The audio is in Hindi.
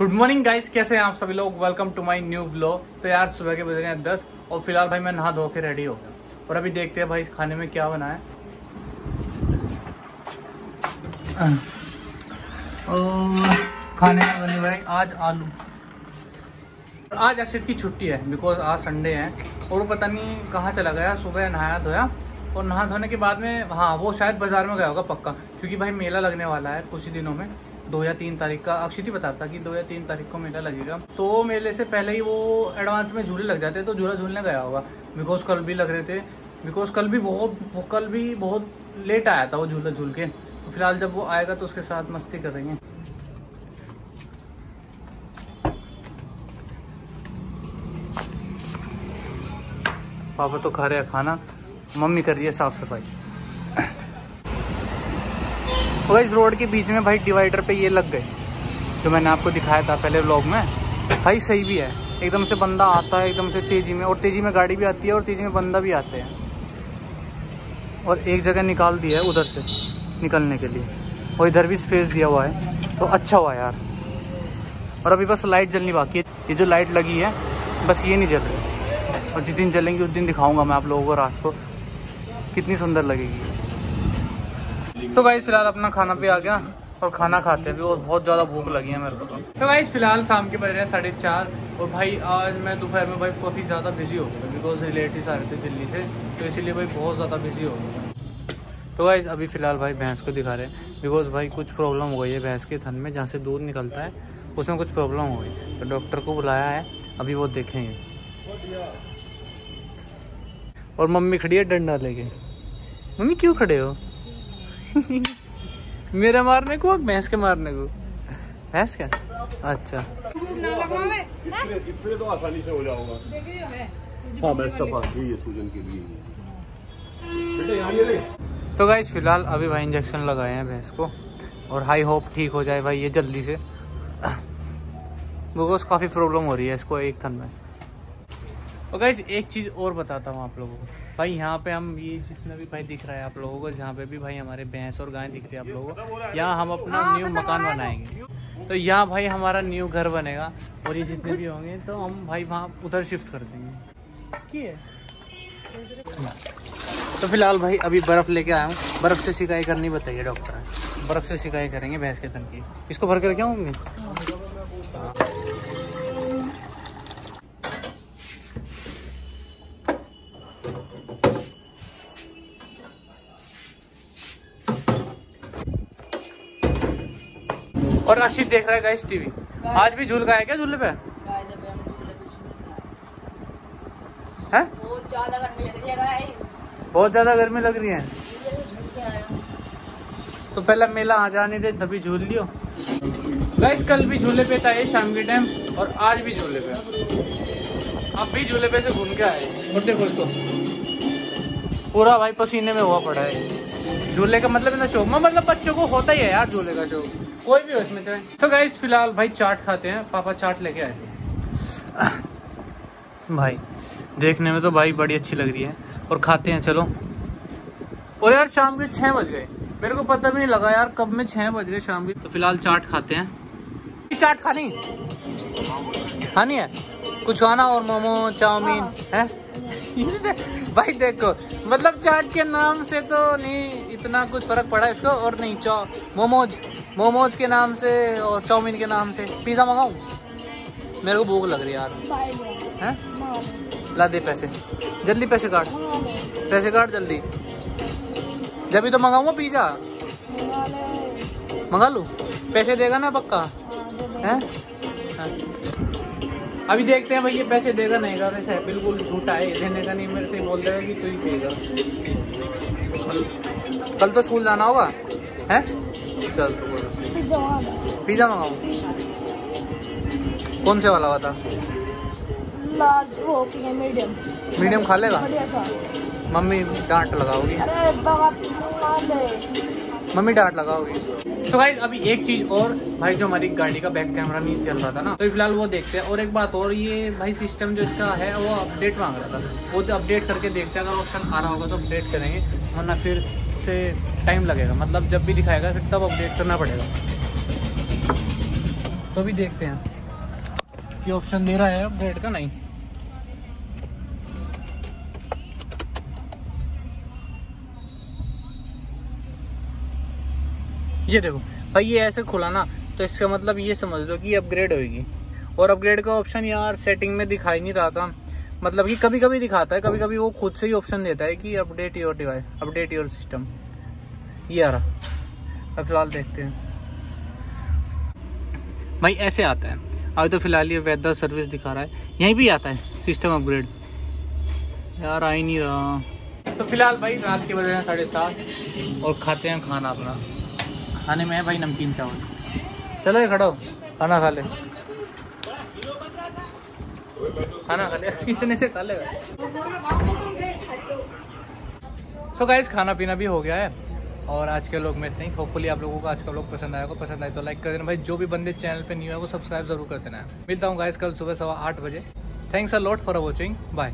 गुड मॉर्निंग गाइस कैसे हैं आप सभी लोग? Welcome to my new blog तो यार सुबह के बज रहे हैं दस और फ़िलहाल भाई मैं नहा धो के रेडी हो गया। और अभी देखते हैं भाई इस खाने में क्या बना है। और खाने में बने भाई आज आलू। आज अक्षित की छुट्टी है बिकॉज़ आज संडे है। और वो पता नहीं कहाँ चला गया सुबह नहाया धोया। और नहा धोने के बाद में हाँ वो शायद बाज़ार में गया होगा पक्का क्योंकि भाई मेला लगने वाला है कुछ ही दिनों में। दो या तीन तारीख का, अक्षित ही बताता कि दो या तीन तारीख को मेला लगेगा। तो मेले से पहले ही वो एडवांस में झूले लग जाते तो झूला झूलने गया होगा। बिकॉज़ कल भी लग रहे थे। बिकॉज़ कल भी बहुत, कल भी बहुत लेट आया था वो झूला झूल के। तो फ़िलहाल जब वो आएगा तो उसके साथ मस्ती करेंगे। पापा तो खा रहे खाना। मम्मी कर रही है साफ़ सफ़ाई। तो इस रोड के बीच में भाई डिवाइडर पे ये लग गए। जो मैंने आपको दिखाया था पहले व्लॉग में, भाई सही भी है। एकदम से बंदा आता है, एकदम से तेज़ी में, और तेज़ी में गाड़ी भी आती है और तेज़ी में बंदा भी आते हैं। और एक जगह निकाल दिया है उधर से, निकलने के लिए। और इधर भी स्पेस दिया हुआ है। तो अच्छा हुआ यार। और अभी बस लाइट जलनी बाकी है। ये जो लाइट लगी है, बस ये नहीं जल रही। और जिस दिन जलेंगी, उस दिन दिखाऊँगा मैं आप लोगों को रात को। कितनी सुंदर लगेगी। सो गाइस फ़िलहाल अपना खाना भी आ गया और खाना खाते भी और बहुत ज़्यादा भूख लगी है मेरे को तो। गाइस फ़िलहाल शाम के बज रहे हैं साढ़े चार और भाई आज मैं दोपहर में भाई काफ़ी ज़्यादा बिज़ी हो गया बिकॉज़ रिलेटिव आ रहे थे दिल्ली से तो इसीलिए भाई बहुत ज़्यादा बिज़ी हो गया। तो गाइस अभी फ़िलहाल भाई भैंस को दिखा रहे हैं बिकॉज़ भाई कुछ प्रॉब्लम हो गई है भैंस के थन में जहाँ से दूध निकलता है उसमें कुछ प्रॉब्लम हो गई। तो डॉक्टर को बुलाया है अभी वो देखेंगे। और मम्मी खड़ी है डंडा लेके। मम्मी क्यों खड़े हो? मेरे मारने को भैंस के मारने को? भैंस क्या? अच्छा। तो आसानी से हो हाँ सूजन के लिए। तो गाइज़ फ़िलहाल अभी भाई इंजेक्शन लगाए हैं भैंस को और हाई होप ठीक हो जाए भाई ये जल्दी से। बिकॉज़ काफ़ी प्रॉब्लम हो रही है इसको एक थन में। और गाइज़ एक चीज़ और बताता हूँ आप लोगों को। भाई यहाँ पे हम ये जितना भी भाई दिख रहा है आप लोगों को जहाँ पे भी भाई हमारे भैंस और गाय दिख रही है आप लोगों को यहाँ हम अपना न्यू मकान बनाएँगे। तो यहाँ भाई हमारा न्यू घर बनेगा और ये जितने भी होंगे तो हम भाई वहाँ उधर शिफ्ट कर देंगे। है? तो फ़िलहाल भाई अभी बर्फ़ लेके आया हूँ। बर्फ़ से सिकाई करनी बताइए डॉक्टर बर्फ़ से सिकाई करेंगे भैंस के तन की। इसको भर कर क्या होंगे? और राशिद देख रहा है गाइस टीवी आज भी झूल का है क्या झूले पे है। बहुत ज़्यादा गर्मी लग रही है बहुत ज़्यादा गर्मी लग रही है। तो पहले मेला आ जाने दे तभी झूल लियो। गाइस कल भी झूले पे था ये शाम के टाइम और आज भी झूले पे। अब भी झूले पे से घूम के आए। और देखो इसको। पूरा भाई पसीने में हुआ पड़ा है। झूले का मतलब इतना शौक मतलब बच्चों को होता ही है यार झूले का शौक कोई भी हो इसमें चाहे। तो गाइस फ़िलहाल भाई चाट खाते हैं। पापा चाट लेके आए थे। भाई, देखने में तो भाई बड़ी अच्छी लग रही है। और खाते हैं, चलो। और यार, शाम के छह बज गए। मेरे को पता भी नहीं लगा यार, कब में छह बज गए शाम के। तो फ़िलहाल चाट खाते हैं। चाट खानी? खानी है? कुछ खाना और मोमो, चाउमीन, है? भाई देखो मतलब चाट के नाम से तो नहीं इतना कुछ फ़र्क पड़ा इसको और नहीं चौ मोमोज मोमोज के नाम से और चाउमीन के नाम से। पिज़्ज़ा मंगाऊं? मेरे को भूख लग रही यार। हैं? ला दे पैसे। जल्दी पैसे काट। पैसे काट जल्दी। जब भी तो मंगाऊँगा पिज़्ज़ा मंगा लूँ? पैसे देगा ना पक्का? हैं हाँ। अभी देखते हैं भाई ये पैसे देगा नहीं का वैसे बिल्कुल झूठा है। देने का नहीं मेरे से बोल देगा कि तू ही देगा। कल तो स्कूल जाना होगा? है? चल तो बोलो। पिज़्ज़ा मंगाऊँ? कौन से वाला बता लार्ज वो मीडियम। मीडियम खा लेगा? मम्मी डांट लगाओगी। अरे बाबा मम्मी डांट लगाओगी। तो भाई अभी एक चीज़ और, भाई जो हमारी गाड़ी का बैक कैमरा नहीं चल रहा था ना तो फ़िलहाल वो देखते हैं। और एक बात और, ये भाई सिस्टम जो इसका है, वो अपडेट मांग रहा था। वो तो अपडेट करके देखते हैं, अगर ऑप्शन आ रहा होगा तो अपडेट करेंगे, वरना फिर से टाइम लगेगा। मतलब जब भी दिखाएगा, फिर तब अपडेट करना पड़ेगा। तो भी देखते हैं कि ऑप्शन दे रहा है अपडेट का, नहीं। ये देखो, भाई ये ऐसे खुला ना तो इसका मतलब ये समझ लो कि अपग्रेड होगी और अपग्रेड का ऑप्शन यार सेटिंग में दिखाई नहीं रहा था मतलब कि कभी कभी दिखाता है कभी कभी वो खुद से ही ऑप्शन देता है कि update your device update your system ये आ रहा। अब फ़िलहाल देखते हैं। भाई ऐसे आता है। अभी तो फ़िलहाल ये वेदर सर्विस दिखा रहा है। यहीं भी आता है सिस्टम अपग्रेड यार आ ही नहीं रहा। तो फ़िलहाल भाई रात के बजे हैं साढ़े सात, और खाते हैं खाना अपना। खाने में है भाई नमकीन चावल। चलो ये खड़ा। हो खाना खा ले। खाना खा ले। इतने से खाना पीना भी हो गया है। और आज के लोग में इतना ही। होपफुली आप लोगों को आज का लोग पसंद आया होगा। पसंद आए तो लाइक कर देना भाई। जो भी बंदे चैनल पे न्यू है, वो सब्सक्राइब ज़रूर कर देना। मिलता हूँ गाइस कल सुबह सवा आठ बजे। Thanks a lot for watching bye